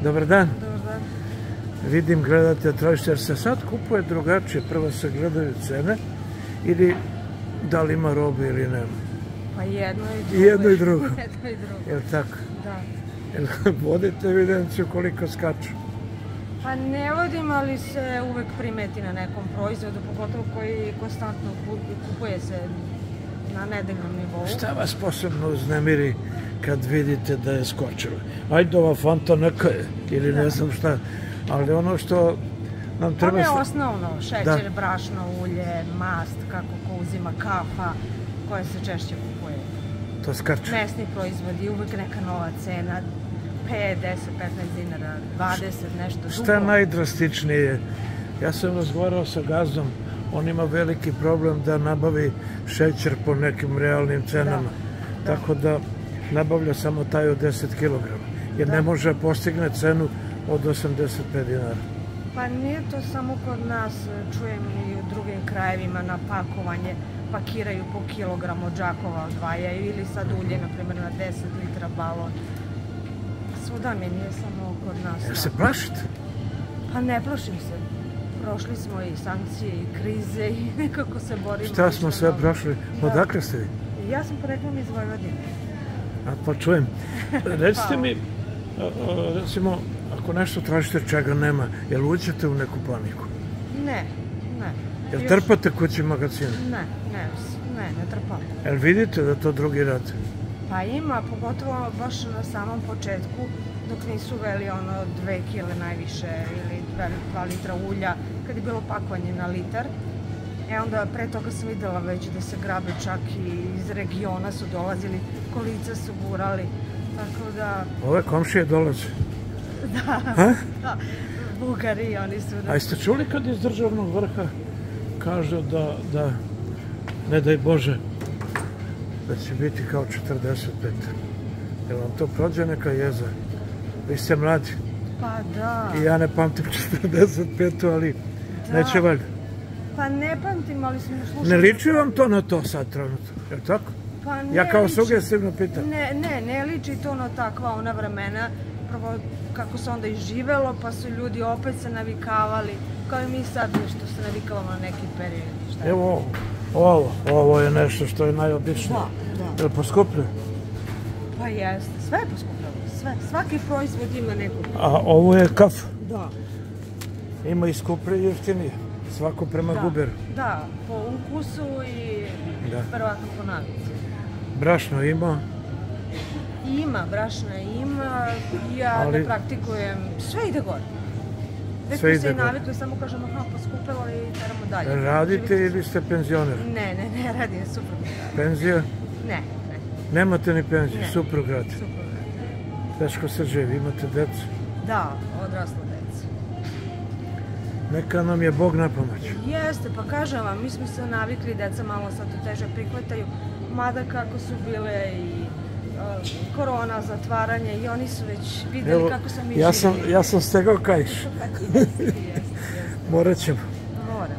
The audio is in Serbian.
Dobar dan. Dobar dan. Vidim, gledate tržište, jer se sad kupuje drugačije. Prvo se gledaju cene ili da li ima robe ili nema. Pa jedno i drugo. jedno i drugo. jedno i drugo. Jel tako? Da. Jel vodite evidenciju koliko skaču? Pa ne vodim, ali se uvek primeti na nekom proizvodu, pogotovo koji konstantno ku- kupuje se na nedeljnom nivou. Šta vas posebno uznemiri kad vidite da je skočila? Ajde ova fanta neka je, ili ne znam šta, ali ono što nam treba... ne sta- osnovno, šećer, Da. brašno, ulje, mast, kako ko uzima, kafa, koja se češće kupuje. To skače. Mesni proizvodi, uvek neka nova cena, 5, 10, 15 dinara, 20, nešto dugo. Šta je najdrastičnije? Ja sam razgovarao sa gazdom, on ima veliki problem da nabavi šećer po nekim realnim cenama. Da. Tako da nabavlja samo taj od 10 kg. Jer ne Da. može da postigne cenu od 85 dinara. Pa nije to samo kod nas, čujem i u drugim krajevima na pakovanje, pakiraju po kilogram od džakova odvajaju ili sad ulje, na primjer, na 10 litra balon. Svuda mi nije samo kod nas. Jel tako. se plašite? Pa ne plašim se. Prošli smo i sankcije i krize i nekako se borimo. Šta smo sve prošli? Da. Odakle ste vi? Ja sam poreklom iz Vojvodine. A pa čujem. Recite mi, recimo, ako nešto tražite čega nema, jel uđete u neku paniku? Ne, ne. Jel Još- trpate kući magazine? Ne, ne, ne, ne trpam. Jel vidite da to drugi rade? Pa ima, pogotovo baš na samom početku, dok nisu veli ono dve kile najviše ili dva, dva litra ulja, kad je bilo pakovanje na litar. E onda pre toga sam videla već da se grabe čak i iz regiona su dolazili, kolica su gurali, tako da, Ove komšije dolaze. da, Ha? da, Bugari, oni su da... A jeste čuli kad iz državnog vrha kažu da, da ne daj Bože, da će biti kao 45. Jel vam to prođe neka jeza? Vi ste mladi. Pa da, I ja ne pamtim 45. ali Da. neće valjda. pa ne pamtim, ali smo slušali... Ne liči vam to na to sad trenutno, je li tako? Pa ne Ja kao liči. sugestivno pitam. Ne, ne, ne liči to na takva ona vremena, prvo kako se onda izživelo, pa su ljudi opet se navikavali, kao i mi sad što se navikavamo na neki period. Šta je? Evo ovo, ovo, ovo je nešto što je najobičnije. Da, da. Jel poskuplje? Pa jeste, sve je poskupilo, sve. Svaki proizvod ima neku... A ovo je kaf. Da. Ima i skuplje i jeftinije. Svako prema Da, guberu. da, po ukusu i Da. verovatno po navici. Brašno ima, Ima, brašna ima, ja Ali- ne praktikujem, sve ide gore. Već Sve ide gore. navikli, samo kažemo, aha, poskupilo i teramo dalje. radite Živite- ili ste penzioner? Ne, ne, ne radim, radi. Penzija? Ne, Nemate ni penziju, Ne. suprug radi. Teško se živi, imate decu. Da, odrasla deca. Neka nam je Bog na pomoć. Jeste, pa kažem vam, mi smo se navikli, deca malo sad to teže prihvataju, mada kako su bile i uh, korona, zatvaranje i oni su već videli Evo, kako sam mi ja živjeli. ja sam stegao kajš. Jeste, jeste, jeste. Morat ćemo.